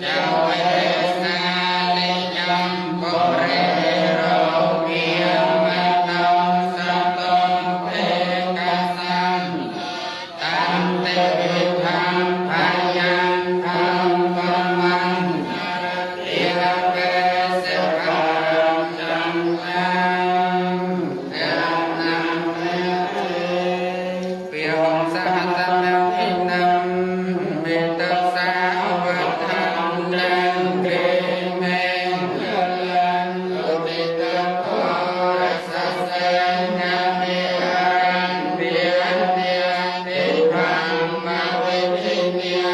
Yeah. Amen.